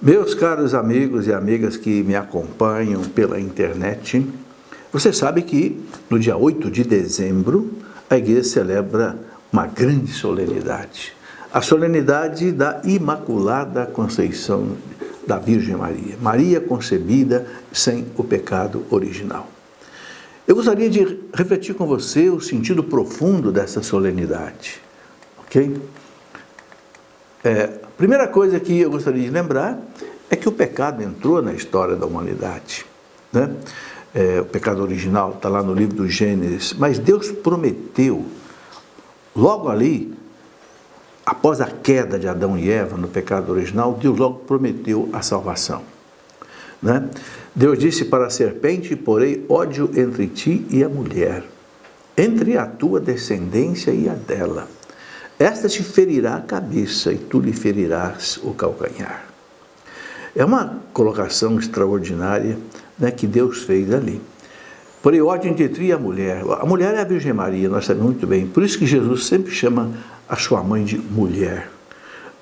Meus caros amigos e amigas que me acompanham pela internet, você sabe que no dia 8 de dezembro a igreja celebra uma grande solenidade. A solenidade da Imaculada Conceição da Virgem Maria. Maria concebida sem o pecado original. Eu gostaria de refletir com você o sentido profundo dessa solenidade. Ok? É, Primeira coisa que eu gostaria de lembrar é que o pecado entrou na história da humanidade. Né? É, o pecado original está lá no livro do Gênesis, mas Deus prometeu, logo ali, após a queda de Adão e Eva no pecado original, Deus logo prometeu a salvação. Né? Deus disse para a serpente: Porém, ódio entre ti e a mulher, entre a tua descendência e a dela esta te ferirá a cabeça e tu lhe ferirás o calcanhar. É uma colocação extraordinária né, que Deus fez ali. Porém, ódio entre a mulher. A mulher é a Virgem Maria, nós sabemos muito bem. Por isso que Jesus sempre chama a sua mãe de mulher.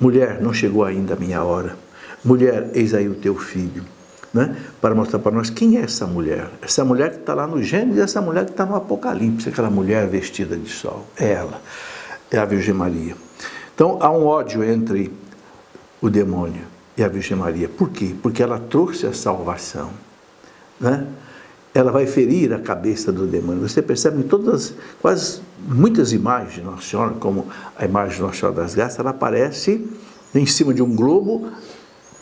Mulher, não chegou ainda a minha hora. Mulher, eis aí o teu filho. Né? Para mostrar para nós quem é essa mulher. Essa mulher que está lá no Gênesis essa mulher que está no Apocalipse, aquela mulher vestida de sol. É ela é a Virgem Maria. Então há um ódio entre o demônio e a Virgem Maria. Por quê? Porque ela trouxe a salvação. Né? Ela vai ferir a cabeça do demônio. Você percebe em todas, quase muitas imagens de Nossa Senhora, como a imagem de Nossa Senhora das Graças, ela aparece em cima de um globo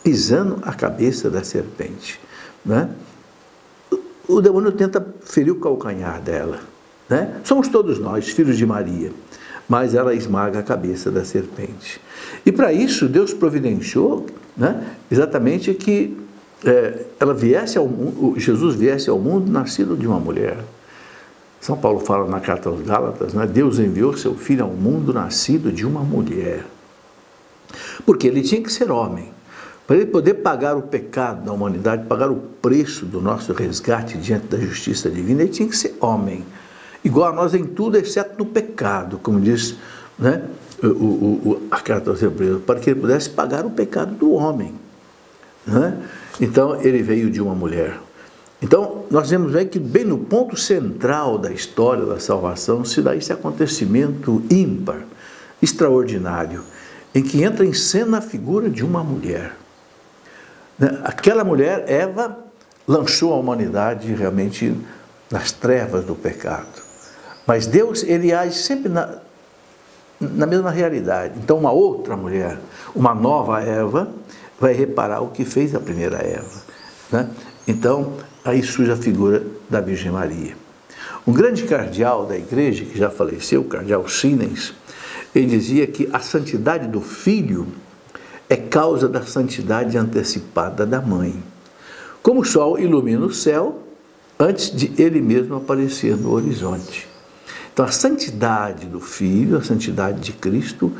pisando a cabeça da serpente. Né? O demônio tenta ferir o calcanhar dela. Né? Somos todos nós, filhos de Maria mas ela esmaga a cabeça da serpente. E para isso, Deus providenciou né, exatamente que é, ela viesse ao mundo, Jesus viesse ao mundo nascido de uma mulher. São Paulo fala na carta aos Gálatas, né, Deus enviou seu filho ao mundo nascido de uma mulher. Porque ele tinha que ser homem. Para ele poder pagar o pecado da humanidade, pagar o preço do nosso resgate diante da justiça divina, ele tinha que ser homem igual a nós em tudo, exceto no pecado, como diz né, o, o, a carta aos Hebreus, para que ele pudesse pagar o pecado do homem. Né? Então, ele veio de uma mulher. Então, nós vemos bem que, bem no ponto central da história da salvação, se dá esse acontecimento ímpar, extraordinário, em que entra em cena a figura de uma mulher. Né? Aquela mulher, Eva, lançou a humanidade realmente nas trevas do pecado. Mas Deus, ele age sempre na, na mesma realidade. Então, uma outra mulher, uma nova Eva, vai reparar o que fez a primeira Eva. Né? Então, aí surge a figura da Virgem Maria. Um grande cardeal da igreja, que já faleceu, o cardeal Sinens, ele dizia que a santidade do filho é causa da santidade antecipada da mãe. Como o sol ilumina o céu antes de ele mesmo aparecer no horizonte. Então, a santidade do Filho, a santidade de Cristo,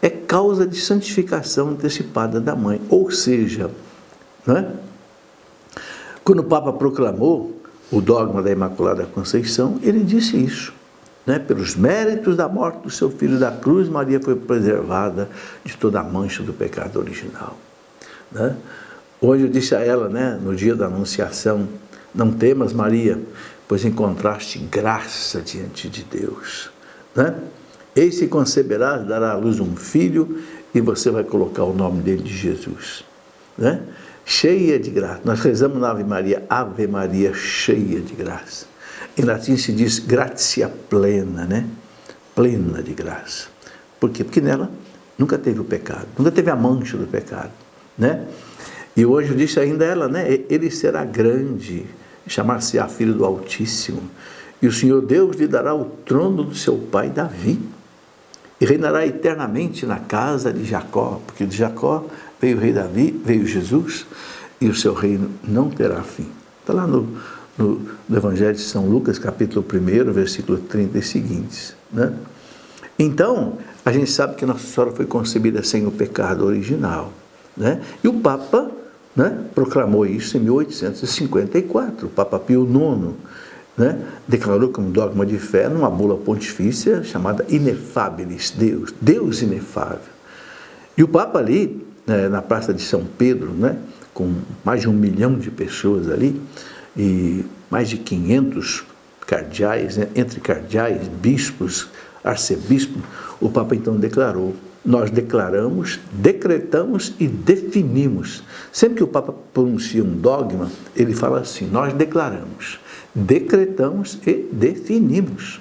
é causa de santificação antecipada da mãe. Ou seja, é? quando o Papa proclamou o dogma da Imaculada Conceição, ele disse isso. Né? Pelos méritos da morte do seu filho da cruz, Maria foi preservada de toda a mancha do pecado original. Né? Hoje eu disse a ela, né, no dia da Anunciação, não temas, Maria, pois encontraste graça diante de Deus. Né? Eis que conceberás, dará à luz um filho e você vai colocar o nome dele de Jesus. Né? Cheia de graça. Nós rezamos na Ave Maria, Ave Maria cheia de graça. Em latim se diz gratia plena, né? Plena de graça. Por quê? Porque nela nunca teve o pecado, nunca teve a mancha do pecado, né? E hoje disse ainda ela, né? Ele será grande chamar-se-á filho do Altíssimo, e o Senhor Deus lhe dará o trono do seu pai Davi, e reinará eternamente na casa de Jacó, porque de Jacó veio o rei Davi, veio Jesus, e o seu reino não terá fim. Está lá no, no, no, Evangelho de São Lucas, capítulo 1, versículo 30 e seguintes. Né? Então, a gente sabe que Nossa Senhora foi concebida sem o pecado original. Né? E o Papa né, proclamou isso em 1854. O Papa Pio IX né, declarou como dogma de fé numa bula pontifícia chamada Inefabilis, Deus, Deus inefável. E o Papa ali, né, na Praça de São Pedro, né, com mais de um milhão de pessoas ali, e mais de 500 cardeais, né, entre cardeais, bispos, arcebispos, o Papa então declarou nós declaramos, decretamos e definimos. Sempre que o Papa pronuncia um dogma, ele fala assim: nós declaramos, decretamos e definimos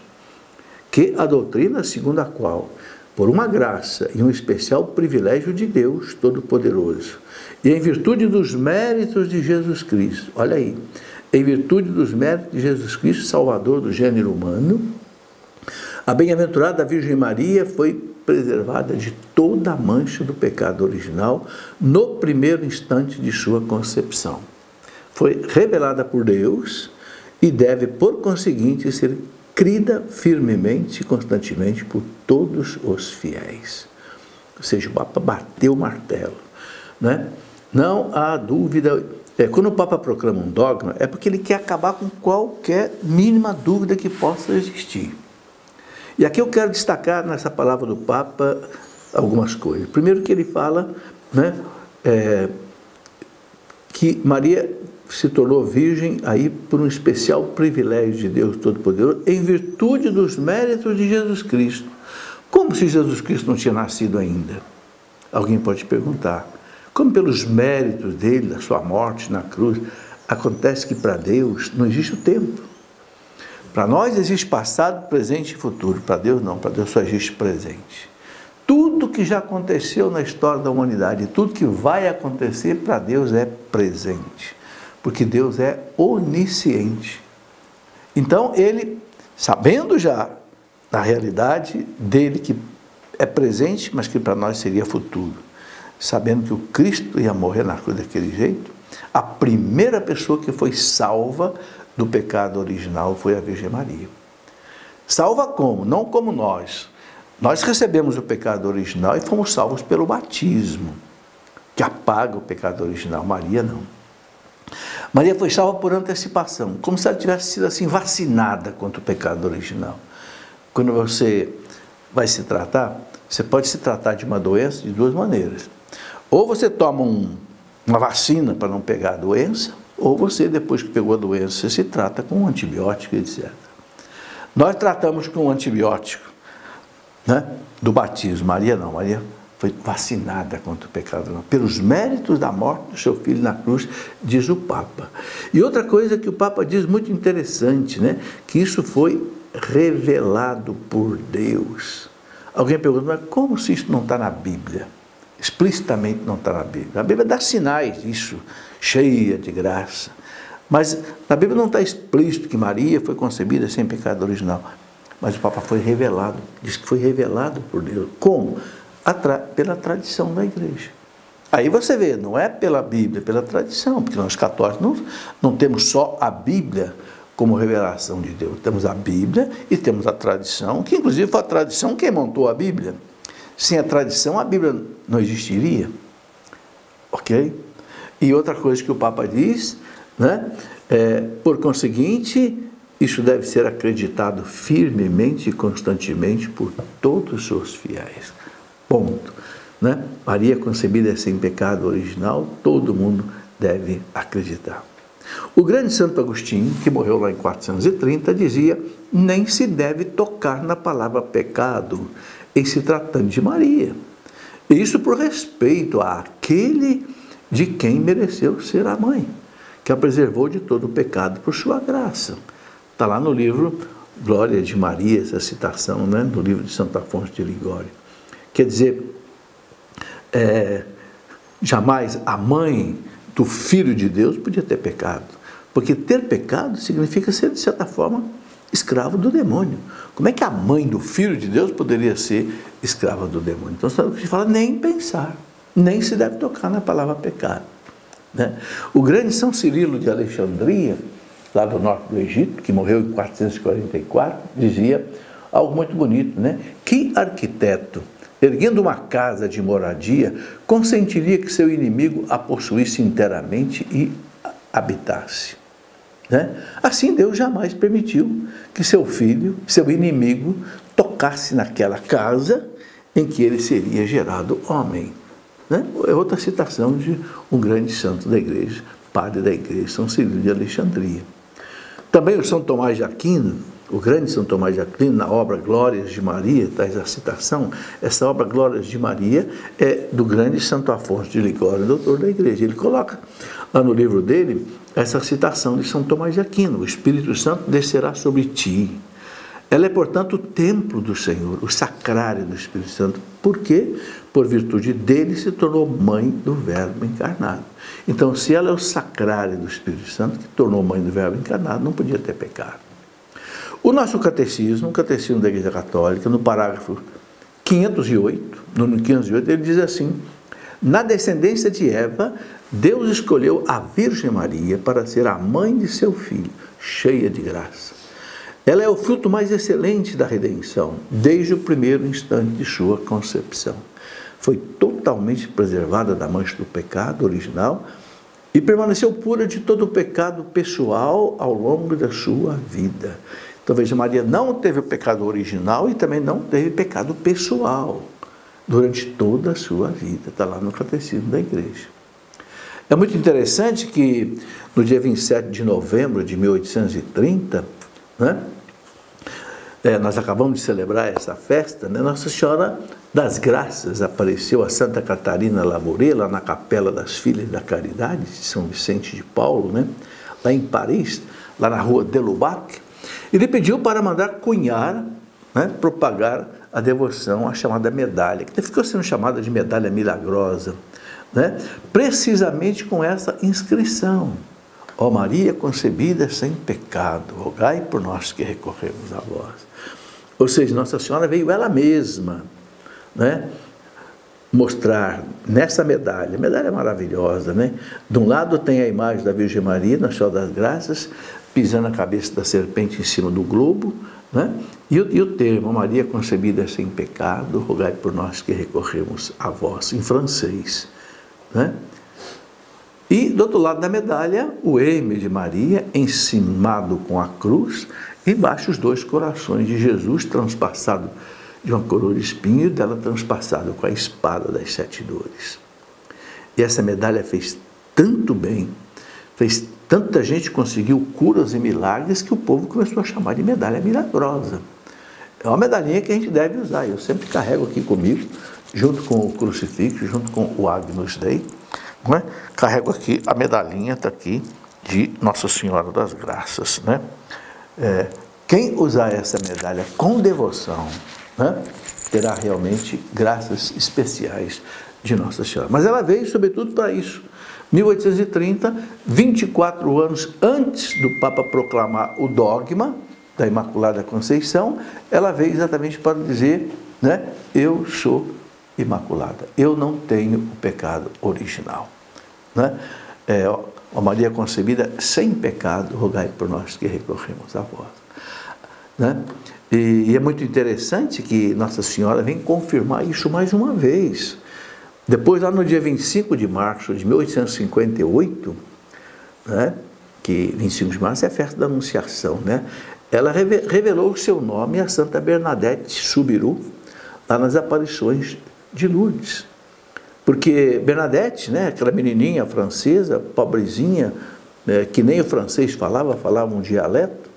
que a doutrina segundo a qual, por uma graça e um especial privilégio de Deus Todo-Poderoso, e em virtude dos méritos de Jesus Cristo, olha aí, em virtude dos méritos de Jesus Cristo, Salvador do gênero humano, a bem-aventurada Virgem Maria foi preservada de toda a mancha do pecado original no primeiro instante de sua concepção. Foi revelada por Deus e deve, por conseguinte, ser crida firmemente e constantemente por todos os fiéis. Ou seja, o Papa bateu o martelo. Né? Não há dúvida. É, quando o Papa proclama um dogma, é porque ele quer acabar com qualquer mínima dúvida que possa existir. E aqui eu quero destacar nessa palavra do Papa algumas coisas. Primeiro que ele fala né, é, que Maria se tornou virgem aí por um especial privilégio de Deus Todo-Poderoso em virtude dos méritos de Jesus Cristo. Como se Jesus Cristo não tinha nascido ainda? Alguém pode perguntar. Como pelos méritos dele, da sua morte na cruz, acontece que para Deus não existe o tempo. Para nós existe passado, presente e futuro. Para Deus não, para Deus só existe presente. Tudo que já aconteceu na história da humanidade, tudo que vai acontecer para Deus é presente. Porque Deus é onisciente. Então, ele, sabendo já da realidade dele que é presente, mas que para nós seria futuro, sabendo que o Cristo ia morrer na cruz daquele jeito, a primeira pessoa que foi salva do pecado original foi a Virgem Maria. Salva como? Não como nós. Nós recebemos o pecado original e fomos salvos pelo batismo, que apaga o pecado original. Maria não. Maria foi salva por antecipação, como se ela tivesse sido assim vacinada contra o pecado original. Quando você vai se tratar, você pode se tratar de uma doença de duas maneiras. Ou você toma um, uma vacina para não pegar a doença, ou você, depois que pegou a doença, se trata com um antibiótico, etc. Nós tratamos com um antibiótico né, do batismo. Maria não, Maria foi vacinada contra o pecado, não. pelos méritos da morte do seu filho na cruz, diz o Papa. E outra coisa que o Papa diz muito interessante, né, que isso foi revelado por Deus. Alguém pergunta, mas como se isso não está na Bíblia? Explicitamente não está na Bíblia. A Bíblia dá sinais disso cheia de graça. Mas na Bíblia não está explícito que Maria foi concebida sem pecado original. Mas o Papa foi revelado, diz que foi revelado por Deus. Como? Tra pela tradição da igreja. Aí você vê, não é pela Bíblia, é pela tradição, porque nós católicos não, não temos só a Bíblia como revelação de Deus. Temos a Bíblia e temos a tradição, que inclusive foi a tradição quem montou a Bíblia. Sem a tradição, a Bíblia não existiria. Ok? E outra coisa que o Papa diz, né? É, por conseguinte, isso deve ser acreditado firmemente e constantemente por todos os seus fiéis. Ponto. Né? Maria concebida sem pecado original, todo mundo deve acreditar. O grande Santo Agostinho, que morreu lá em 430, dizia: nem se deve tocar na palavra pecado em se tratando de Maria. Isso por respeito àquele de quem mereceu ser a mãe, que a preservou de todo o pecado por sua graça. Está lá no livro Glória de Maria, essa citação, né, no livro de Santo Afonso de Ligório. Quer dizer, é, jamais a mãe do Filho de Deus podia ter pecado, porque ter pecado significa ser, de certa forma, escravo do demônio. Como é que a mãe do Filho de Deus poderia ser escrava do demônio? Então, sabe o que gente fala? Nem pensar nem se deve tocar na palavra pecado. Né? O grande São Cirilo de Alexandria, lá do norte do Egito, que morreu em 444, dizia algo muito bonito, né? Que arquiteto, erguendo uma casa de moradia, consentiria que seu inimigo a possuísse inteiramente e habitasse? Né? Assim Deus jamais permitiu que seu filho, seu inimigo, tocasse naquela casa em que ele seria gerado homem. Né? É outra citação de um grande santo da igreja, padre da igreja, São Cirilo de Alexandria. Também o São Tomás de Aquino, o grande São Tomás de Aquino, na obra Glórias de Maria, traz a citação, essa obra Glórias de Maria é do grande Santo Afonso de Ligório, doutor da igreja. Ele coloca lá no livro dele essa citação de São Tomás de Aquino: O Espírito Santo descerá sobre ti. Ela é, portanto, o templo do Senhor, o sacrário do Espírito Santo. Por quê? Por virtude dele se tornou mãe do Verbo encarnado. Então, se ela é o sacrário do Espírito Santo, que tornou mãe do Verbo encarnado, não podia ter pecado. O nosso catecismo, o catecismo da Igreja Católica, no parágrafo 508, no 508, ele diz assim: Na descendência de Eva, Deus escolheu a Virgem Maria para ser a mãe de seu filho, cheia de graça. Ela é o fruto mais excelente da redenção, desde o primeiro instante de sua concepção. Foi totalmente preservada da mancha do pecado original e permaneceu pura de todo o pecado pessoal ao longo da sua vida. Então veja, Maria não teve o pecado original e também não teve pecado pessoal durante toda a sua vida. Está lá no catecismo da igreja. É muito interessante que no dia 27 de novembro de 1830, né, é, nós acabamos de celebrar essa festa, né, Nossa Senhora das Graças apareceu a Santa Catarina Labouré, lá na Capela das Filhas da Caridade, de São Vicente de Paulo, né, lá em Paris, lá na rua Delubac, e lhe pediu para mandar cunhar, né, propagar a devoção à chamada medalha, que ficou sendo chamada de medalha milagrosa né? precisamente com essa inscrição. Ó Maria concebida sem pecado, rogai por nós que recorremos a vós. Ou seja, Nossa Senhora veio ela mesma, né? mostrar nessa medalha, medalha maravilhosa, né? De um lado tem a imagem da Virgem Maria, na Senhora das Graças, pisando a cabeça da serpente em cima do globo, né? E, e, o termo Maria concebida sem pecado, rogai por nós que recorremos a vós, em francês. Né? E do outro lado da medalha, o M de Maria, encimado com a cruz, embaixo os dois corações de Jesus, transpassado de uma coroa de espinho e dela transpassado com a espada das sete dores. E essa medalha fez tanto bem, fez tanta gente conseguiu curas e milagres que o povo começou a chamar de medalha milagrosa. É uma medalhinha que a gente deve usar. Eu sempre carrego aqui comigo junto com o crucifixo, junto com o Agnus Dei, né? carrego aqui a medalhinha, está aqui, de Nossa Senhora das Graças. Né? É, quem usar essa medalha com devoção, né? terá realmente graças especiais de Nossa Senhora. Mas ela veio, sobretudo, para isso. 1830, 24 anos antes do Papa proclamar o dogma da Imaculada Conceição, ela veio exatamente para dizer, né, eu sou imaculada. Eu não tenho o pecado original. Né? É, a Maria concebida sem pecado, rogai por nós que recorremos a vós. Né? E, e é muito interessante que Nossa Senhora vem confirmar isso mais uma vez. Depois, lá no dia 25 de março de 1858, né, que 25 de março é a festa da Anunciação, né, ela revelou o seu nome a Santa Bernadette Subiru, lá nas aparições de Lourdes. Porque Bernadette, né, aquela menininha francesa, pobrezinha, né, que nem o francês falava, falava um dialeto,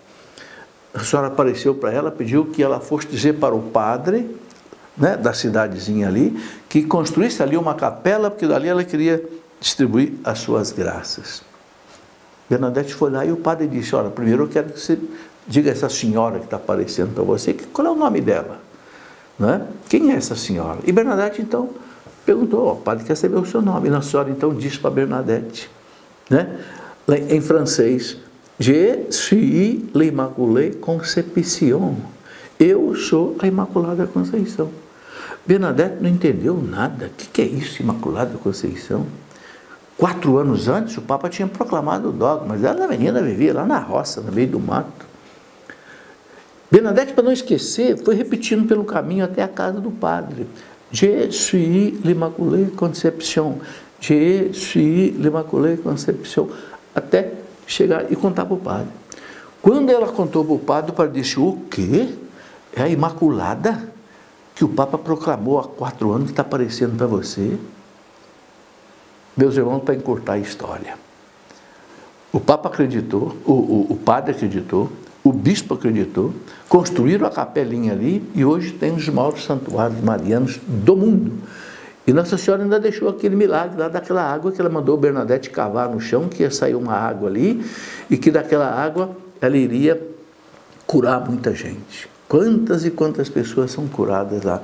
a senhora apareceu para ela, pediu que ela fosse dizer para o padre né, da cidadezinha ali, que construísse ali uma capela, porque dali ela queria distribuir as suas graças. Bernadette foi lá e o padre disse, olha, primeiro eu quero que você diga a essa senhora que está aparecendo para você, qual é o nome dela? Né? Quem é essa senhora? E Bernadette então perguntou: o padre quer saber o seu nome. E a senhora então disse para Bernadette, né? em francês: Je suis l'Immaculée Conception. Eu sou a Imaculada Conceição. Bernadette não entendeu nada. O que, é isso, Imaculada Conceição? Quatro anos antes, o Papa tinha proclamado o dogma, mas ela, a menina, vivia lá na roça, no meio do mato. Bernadette, para não esquecer, foi repetindo pelo caminho até a casa do padre. Je suis l'Immaculée Conception. Je suis l'Immaculée Conception. Até chegar e contar para o padre. Quando ela contou para o padre, o padre disse: O quê? É a Imaculada que o Papa proclamou há quatro anos que está aparecendo para você? Meus irmãos, para encurtar a história. O Papa acreditou, o, o, o padre acreditou, o bispo acreditou, construíram a capelinha ali e hoje tem os maiores santuários marianos do mundo. E Nossa Senhora ainda deixou aquele milagre lá daquela água que ela mandou Bernadette cavar no chão, que ia sair uma água ali, e que daquela água ela iria curar muita gente. Quantas e quantas pessoas são curadas lá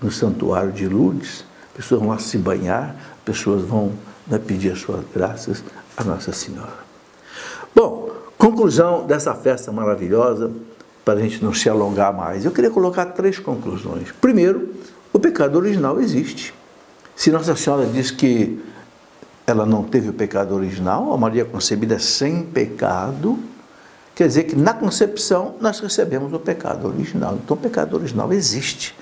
no, santuário de Lourdes? Pessoas vão lá se banhar, pessoas vão né, pedir as suas graças a Nossa Senhora. Bom, conclusão dessa festa maravilhosa, para a gente não se alongar mais, eu queria colocar três conclusões. Primeiro, o pecado original existe. Se Nossa Senhora diz que ela não teve o pecado original, a Maria concebida sem pecado, quer dizer que na concepção nós recebemos o pecado original. Então o pecado original existe.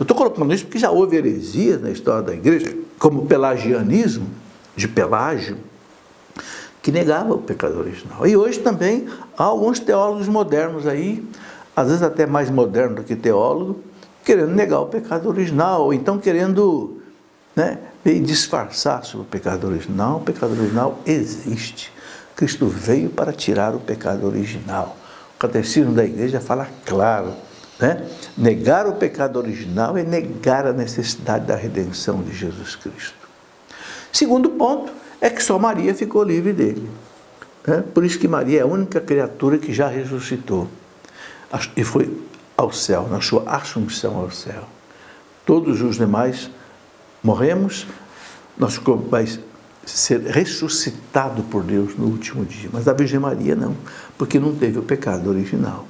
Eu estou colocando isso porque já houve heresias na história da igreja, como o pelagianismo, de Pelágio, que negava o pecado original. E hoje também há alguns teólogos modernos aí, às vezes até mais modernos do que teólogo, querendo negar o pecado original, ou então querendo né, disfarçar sobre o pecado original. O pecado original existe. Cristo veio para tirar o pecado original. O catecismo da igreja fala claro. Né? Negar o pecado original é negar a necessidade da redenção de Jesus Cristo. Segundo ponto é que só Maria ficou livre dele. Né? Por isso que Maria é a única criatura que já ressuscitou. E foi ao céu, na sua assunção ao céu. Todos os demais morremos, nosso corpo vai ser ressuscitado por Deus no último dia. Mas a Virgem Maria não, porque não teve o pecado original.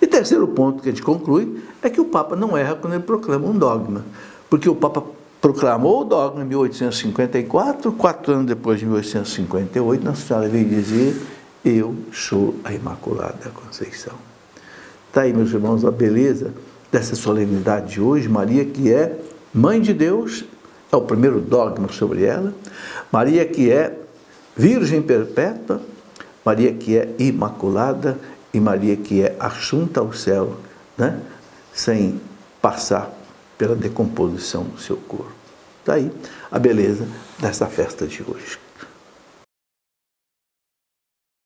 E terceiro ponto que a gente conclui é que o Papa não erra quando ele proclama um dogma, porque o Papa proclamou o dogma em 1854, quatro anos depois de 1858, Nossa Senhora veio dizer: Eu sou a Imaculada Conceição. Está aí, meus irmãos, a beleza dessa solenidade de hoje. Maria, que é mãe de Deus, é o primeiro dogma sobre ela. Maria, que é virgem perpétua. Maria, que é imaculada. E Maria, que é assunta ao céu, né? sem passar pela decomposição do seu corpo. Está aí a beleza dessa festa de hoje.